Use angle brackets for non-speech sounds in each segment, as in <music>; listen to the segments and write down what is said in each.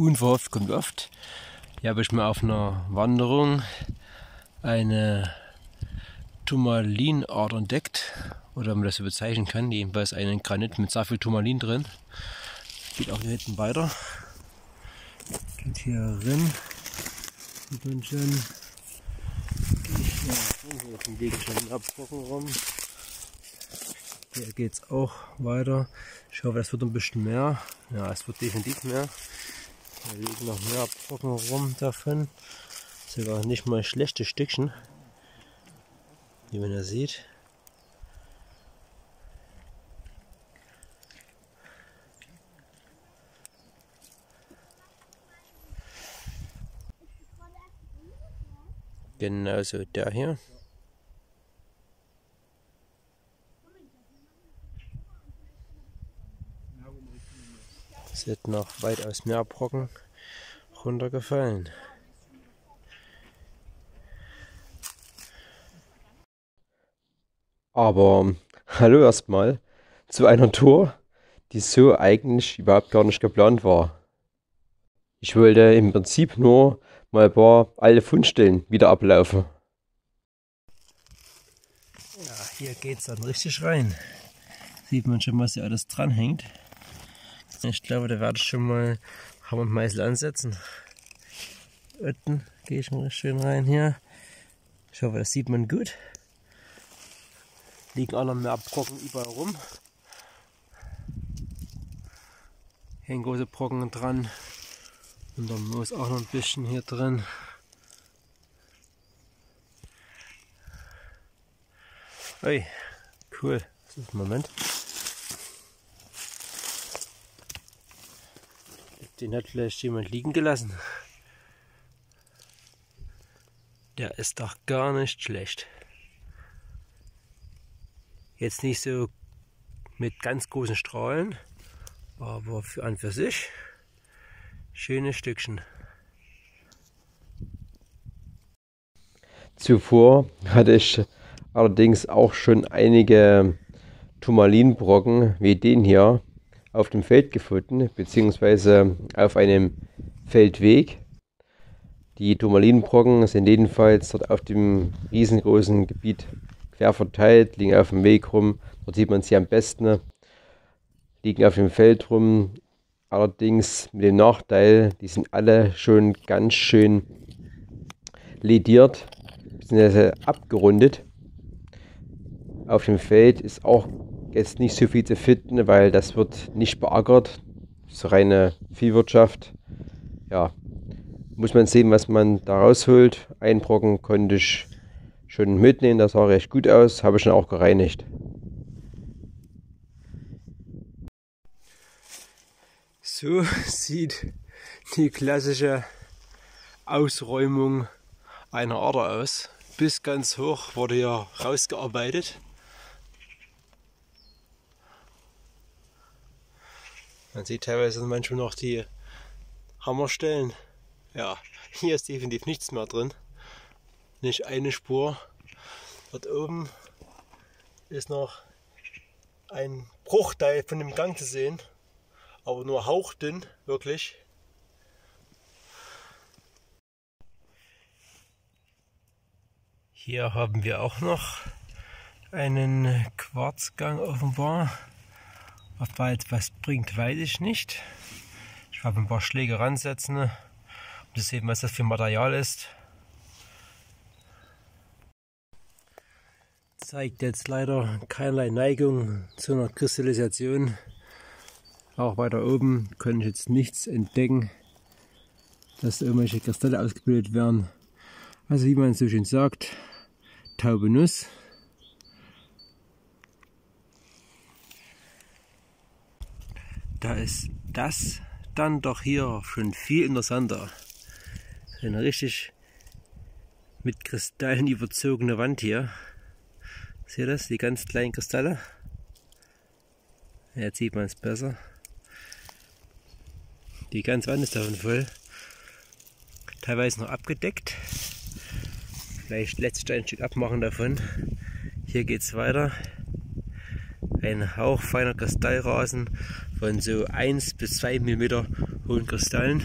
unverhofft kommt oft. Hier habe ich mir auf einer Wanderung eine Turmalinart entdeckt, oder man das so bezeichnen kann, jedenfalls einen Granit mit sehr viel Turmalin drin. Geht auch hier hinten weiter. Geht hier rein. Sieht man schon. Dem Weg schon abgebrochen rum. Hier geht es auch weiter. Ich hoffe, es wird ein bisschen mehr. Ja, es wird definitiv mehr. Hier liegen noch mehr Brocken rum davon. Sogar nicht mal schlechte Stückchen. Wie man ja sieht. Genauso der hier. Sind noch weitaus mehr Brocken runtergefallen. Aber hallo erstmal zu einer Tour, die so eigentlich überhaupt gar nicht geplant war. Ich wollte im Prinzip nur mal ein paar alte Fundstellen wieder ablaufen. Ja, hier geht es dann richtig rein. Sieht man schon, was hier alles dranhängt. Ich glaube, da werde ich schon mal Hammer und Meißel ansetzen. Unten gehe ich mal schön rein hier. Ich hoffe, das sieht man gut. Liegen alle mehr Brocken überall rum. Hängen große Brocken dran. Und dann muss auch noch ein bisschen hier drin. Ui, cool. Moment. Den hat vielleicht jemand liegen gelassen. Der ist doch gar nicht schlecht. Jetzt nicht so mit ganz großen Strahlen, aber für an für sich schönes Stückchen. Zuvor hatte ich allerdings auch schon einige Turmalinbrocken wie den hier auf dem Feld gefunden, beziehungsweise auf einem Feldweg. Die Turmalinbrocken sind jedenfalls dort auf dem riesengroßen Gebiet quer verteilt, liegen auf dem Weg rum. Dort sieht man sie am besten. Liegen auf dem Feld rum. Allerdings mit dem Nachteil, die sind alle schon ganz schön lediert, bzw. abgerundet. Auf dem Feld ist auch jetzt nicht so viel zu finden, weil das wird nicht beackert. Das ist reine Viehwirtschaft. Ja, muss man sehen, was man da rausholt. Ein Brocken konnte ich schon mitnehmen, das sah recht gut aus, habe ich schon auch gereinigt. So <laughs> sieht die klassische Ausräumung einer Ader aus. Bis ganz hoch wurde hier rausgearbeitet. Man sieht teilweise manchmal noch die Hammerstellen. Ja, hier ist definitiv nichts mehr drin. Nicht eine Spur. Dort oben ist noch ein Bruchteil von dem Gang zu sehen, aber nur hauchdünn, wirklich. Hier haben wir auch noch einen Quarzgang offenbar. Ob bald was bringt, weiß ich nicht. Ich habe ein paar Schläge ransetzen, um zu sehen, was das für Material ist. Zeigt jetzt leider keinerlei Neigung zu einer Kristallisation. Auch weiter oben kann ich jetzt nichts entdecken, dass irgendwelche Kristalle ausgebildet werden. Also wie man so schön sagt, taube Nuss. Da ist das dann doch hier schon viel interessanter. Eine richtig mit Kristallen überzogene Wand hier. Seht ihr das? Die ganz kleinen Kristalle. Jetzt sieht man es besser. Die ganze Wand ist davon voll. Teilweise noch abgedeckt. Vielleicht lässt sich ein Stück abmachen davon. Hier geht es weiter. Ein hauchfeiner Kristallrasen von so 1 bis 2 mm hohen Kristallen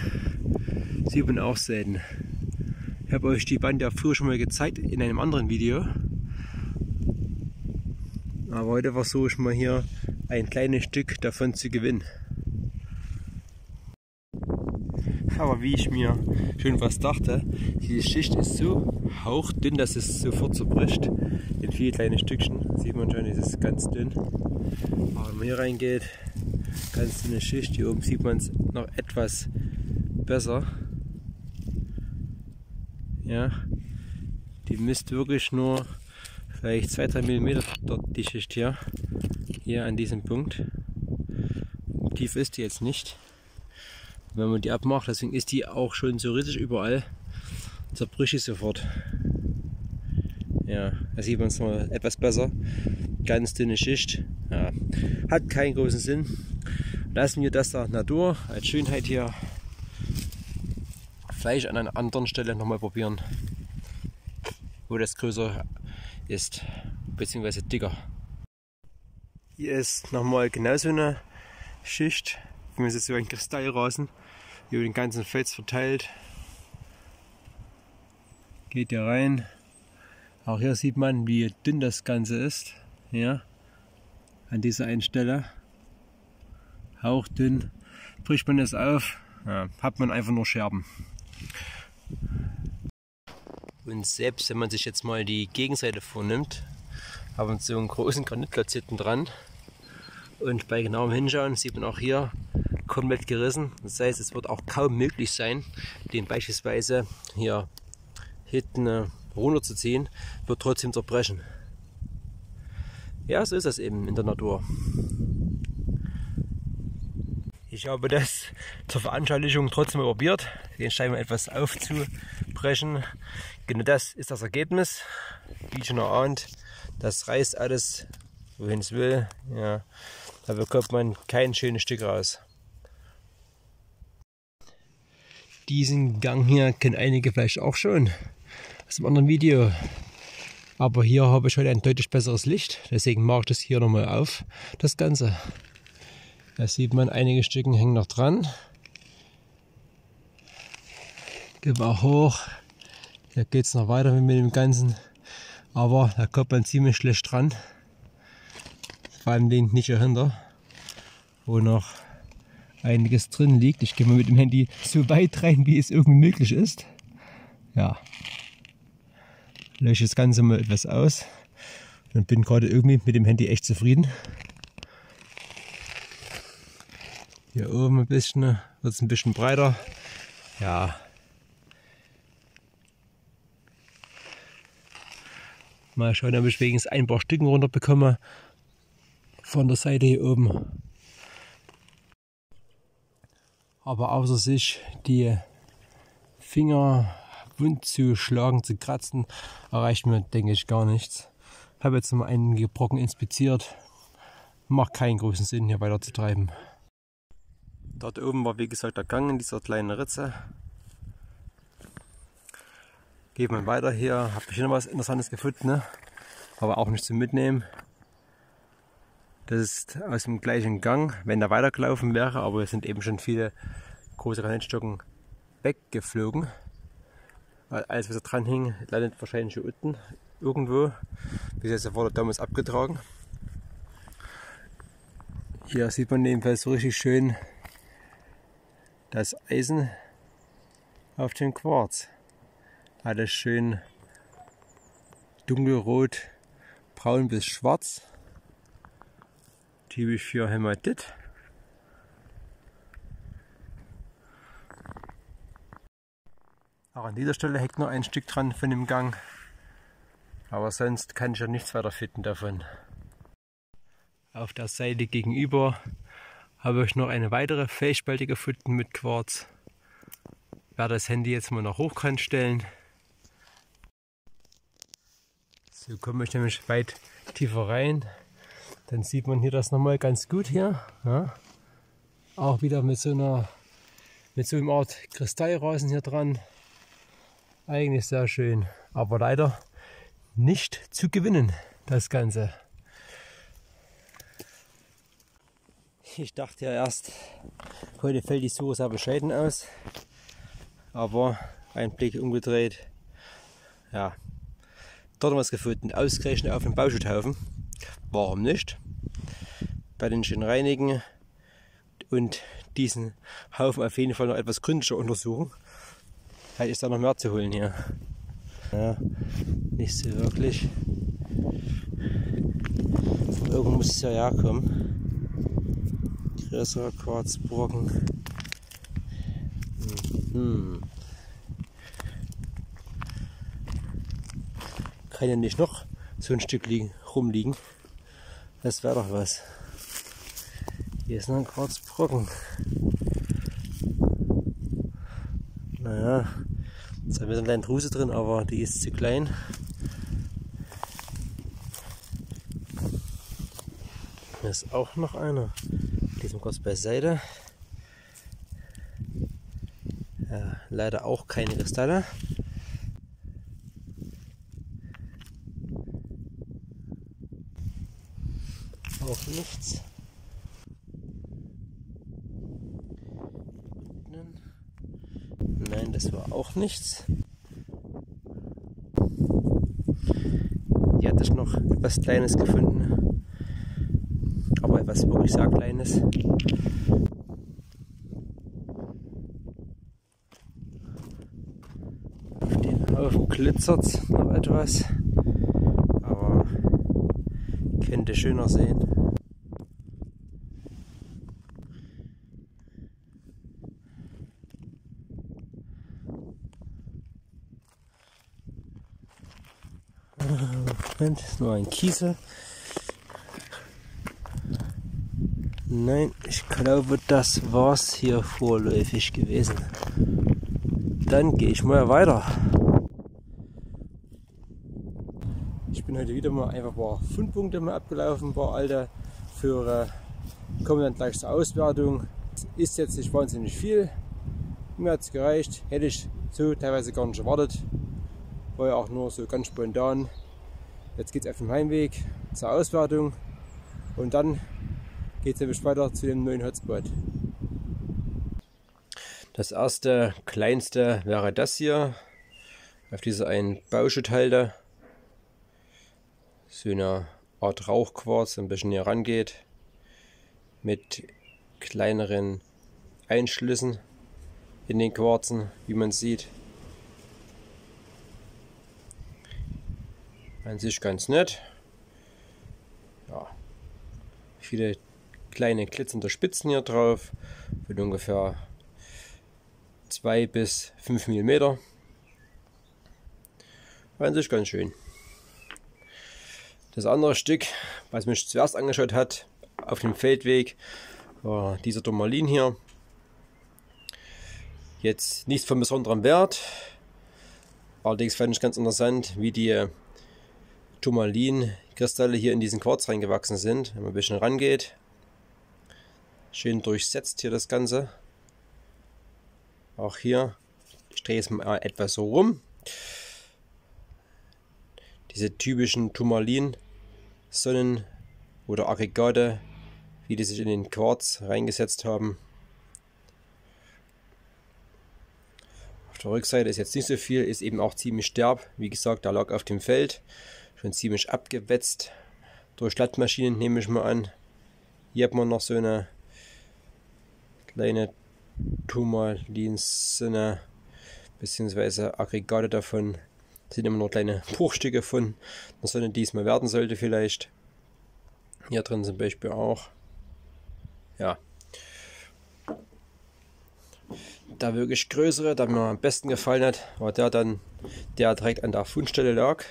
sieht man auch selten. Ich habe euch die Band ja früher schon mal gezeigt in einem anderen Video. Aber heute versuche ich mal hier ein kleines Stück davon zu gewinnen. Aber wie ich mir schon was dachte, diese Schicht ist so hauchdünn, dass es sofort zerbricht. In viele kleine Stückchen sieht man schon, es ist ganz dünn. Aber wenn man hier reingeht, ganz dünne Schicht, hier oben sieht man es noch etwas besser. Ja, die misst wirklich nur vielleicht 2-3 mm dort die Schicht hier, hier an diesem Punkt. Tief ist die jetzt nicht wenn man die abmacht. Deswegen ist die auch schon so richtig überall. Zerbricht sie sofort. Ja, da sieht man es mal etwas besser. Ganz dünne Schicht. Ja, hat keinen großen Sinn. Lassen wir das der Natur als Schönheit hier. Vielleicht an einer anderen Stelle nochmal probieren, wo das größer ist, beziehungsweise dicker. Hier ist nochmal genauso eine Schicht, wie man es so ein Kristallrasen über den ganzen Fels verteilt. Geht hier rein. Auch hier sieht man, wie dünn das Ganze ist. Ja, an dieser einen Stelle. Hauchdünn. Bricht man es auf, ja, hat man einfach nur Scherben. Und selbst wenn man sich jetzt mal die Gegenseite vornimmt, haben wir so einen großen Granitklotz hinten dran. Und bei genauem Hinschauen sieht man auch hier komplett gerissen. Das heißt, es wird auch kaum möglich sein, den beispielsweise hier hinten äh, runterzuziehen, wird trotzdem zerbrechen. Ja, so ist das eben in der Natur. Ich habe das zur Veranschaulichung trotzdem probiert, den Stein etwas aufzubrechen. Genau das ist das Ergebnis. Wie schon erahnt, das reißt alles, wohin es will. Ja, da bekommt man kein schönes Stück raus. Diesen Gang hier kennen einige vielleicht auch schon aus einem anderen Video. Aber hier habe ich heute ein deutlich besseres Licht, deswegen mache ich das hier nochmal auf, das Ganze. Da sieht man, einige Stücken hängen noch dran. Gehen wir hoch. Hier geht es noch weiter mit dem Ganzen. Aber da kommt man ziemlich schlecht dran. Vor allem den nicht dahinter, wo noch einiges drin liegt. Ich gehe mal mit dem Handy so weit rein, wie es irgendwie möglich ist. Ja. Lösche das Ganze mal etwas aus und bin gerade irgendwie mit dem Handy echt zufrieden. Hier oben ein bisschen wird es ein bisschen breiter. Ja. Mal schauen, ob ich wenigstens ein paar Stücken runter bekomme von der Seite hier oben aber außer sich die Finger wund zu schlagen, zu kratzen, erreicht mir, denke ich, gar nichts. Ich habe jetzt mal einige Brocken inspiziert. Macht keinen großen Sinn, hier weiter zu treiben. Dort oben war wie gesagt der Gang in dieser kleinen Ritze. Geht man weiter hier, habe ich noch was Interessantes gefunden, ne? aber auch nicht zum Mitnehmen. Das ist aus dem gleichen Gang, wenn er weitergelaufen wäre, aber es sind eben schon viele große Granitstocken weggeflogen. Weil alles, was da dran hing, landet wahrscheinlich hier unten irgendwo. Bis jetzt wurde damals abgetragen. Hier sieht man jedenfalls so richtig schön das Eisen auf dem Quarz. Alles schön dunkelrot, braun bis schwarz typisch für Hämatit. Auch an dieser Stelle hängt noch ein Stück dran von dem Gang. Aber sonst kann ich ja nichts weiter finden davon. Auf der Seite gegenüber habe ich noch eine weitere Felsspalte gefunden mit Quarz. Ich werde das Handy jetzt mal nach hochkant stellen. So komme ich nämlich weit tiefer rein. Dann sieht man hier das nochmal ganz gut hier. Ja. Auch wieder mit so einer mit so einem Art Kristallrasen hier dran. Eigentlich sehr schön, aber leider nicht zu gewinnen, das Ganze. Ich dachte ja erst, heute fällt die Suche sehr bescheiden aus. Aber ein Blick umgedreht. Ja, dort haben wir es gefunden. Ausgerechnet auf dem Bauschuthaufen. Warum nicht? Bei den schönen Reinigen und diesen Haufen auf jeden Fall noch etwas gründlicher untersuchen. Vielleicht ist da noch mehr zu holen hier. Ja, nicht so wirklich. Von irgendwo muss es ja herkommen. Größere Quarzbrocken. Hm. Kann ja nicht noch so ein Stück liegen, rumliegen. Das wäre doch was. Hier ist noch ein Quarzbrocken. Naja, da ist eine kleine Druse drin, aber die ist zu klein. Hier ist auch noch einer. Die sind kurz beiseite. Ja, leider auch keine Kristalle. Auch nichts. Nein, das war auch nichts. Hier hatte ich noch etwas Kleines gefunden. Etwas wirklich sehr Kleines. Auf den Haufen glitzert noch etwas. Aber könnte schöner sehen. <laughs> Moment, ist nur ein Kiesel. Nein, ich glaube, das war's hier vorläufig gewesen. Dann gehe ich mal weiter. Ich bin heute wieder mal einfach ein paar Fundpunkte mal abgelaufen, ein paar alte für äh, kommen dann gleich zur Auswertung. Ist jetzt nicht wahnsinnig viel. Mir hat es gereicht. Hätte ich so teilweise gar nicht erwartet. War ja auch nur so ganz spontan. Jetzt geht es auf dem Heimweg zur Auswertung und dann geht es nämlich weiter zu dem neuen Hotspot. Das erste, kleinste wäre das hier. Auf dieser einen Bauschutthalter. So eine Art Rauchquarz, ein bisschen hier rangeht. Mit kleineren Einschlüssen in den Quarzen, wie man sieht. An sich ganz nett. Ja, viele kleine glitzernde Spitzen hier drauf. Mit ungefähr 2 bis 5 mm. An sich ganz schön. Das andere Stück, was mich zuerst angeschaut hat, auf dem Feldweg, war dieser Turmalin hier. Jetzt nichts von besonderem Wert. Allerdings fand ich ganz interessant, wie die Turmalin-Kristalle hier in diesen Quarz reingewachsen sind. Wenn man ein bisschen rangeht, schön durchsetzt hier das Ganze. Auch hier, ich drehe es mal etwas so rum. Diese typischen Turmalin-Sonnen oder Aggregate, wie die sich in den Quarz reingesetzt haben. Auf der Rückseite ist jetzt nicht so viel, ist eben auch ziemlich derb. Wie gesagt, da lag auf dem Feld schon ziemlich abgewetzt durch Lattmaschinen, nehme ich mal an. Hier hat man noch so eine kleine Turmalinsinne beziehungsweise Aggregate davon. Sind immer nur kleine Bruchstücke von der Sonne, die es mal werden sollte vielleicht. Hier drin zum Beispiel auch. Ja. Der wirklich größere, der mir am besten gefallen hat, war der dann, der direkt an der Fundstelle lag.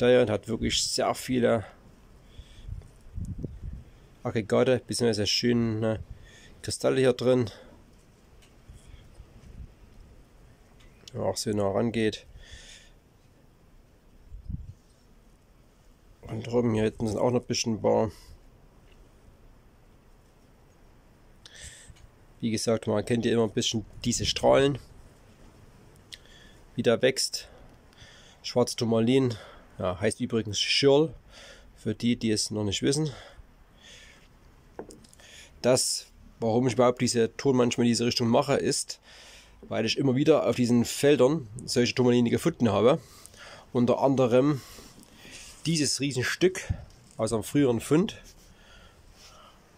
Dion hat wirklich sehr viele Aggregate bzw. schöne Kristalle hier drin. Auch so nah rangeht. Und drüben hier hinten sind auch noch ein bisschen Bar. Wie gesagt, man kennt ja immer ein bisschen diese Strahlen, wie der wächst. Schwarz Turmalin ja, heißt übrigens Schirl, für die, die es noch nicht wissen. Das, warum ich überhaupt diese Touren manchmal in diese Richtung mache, ist, weil ich immer wieder auf diesen Feldern solche Turmalinen gefunden habe. Unter anderem dieses Riesenstück aus einem früheren Fund.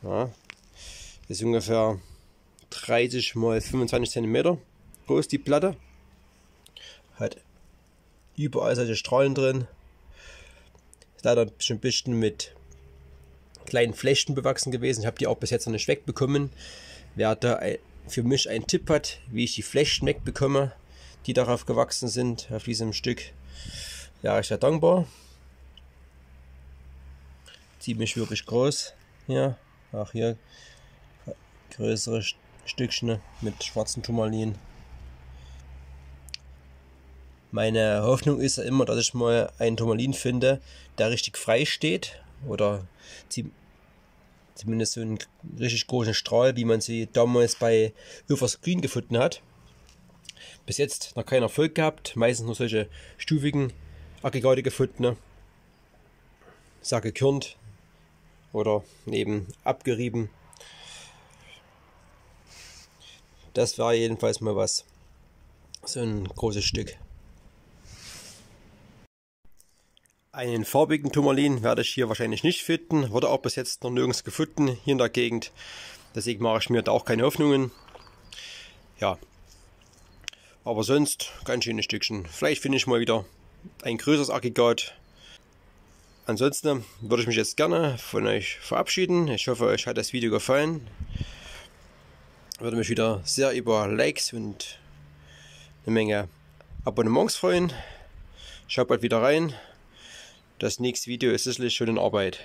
Ja, das ist ungefähr 30 mal 25 cm groß, die Platte. Hat überall solche Strahlen drin. Leider ein bisschen mit kleinen Flechten bewachsen gewesen. Ich habe die auch bis jetzt noch nicht wegbekommen. Wer da für mich einen Tipp hat, wie ich die Flechten wegbekomme, die darauf gewachsen sind, auf diesem Stück, ja, ich sehr dankbar. Ziemlich wirklich groß. Ja, auch hier größere Stückchen mit schwarzen Turmalin. Meine Hoffnung ist ja immer, dass ich mal einen Turmalin finde, der richtig frei steht oder zumindest so einen richtig großen Strahl, wie man sie damals bei Öfers Green gefunden hat. Bis jetzt noch keinen Erfolg gehabt, meistens nur solche stufigen Aggregate gefunden. Ne? Gekürnt oder eben abgerieben. Das war jedenfalls mal was. So ein großes Stück. Einen farbigen Turmalin werde ich hier wahrscheinlich nicht finden. Wurde auch bis jetzt noch nirgends gefunden hier in der Gegend. Deswegen mache ich mir da auch keine Hoffnungen. Ja. Aber sonst ganz schöne Stückchen. Vielleicht finde ich mal wieder ein größeres Aggregat. Ansonsten würde ich mich jetzt gerne von euch verabschieden. Ich hoffe, euch hat das Video gefallen. Würde mich wieder sehr über Likes und eine Menge Abonnements freuen. Schaut bald wieder rein. Das nächste Video ist sicherlich schon in Arbeit.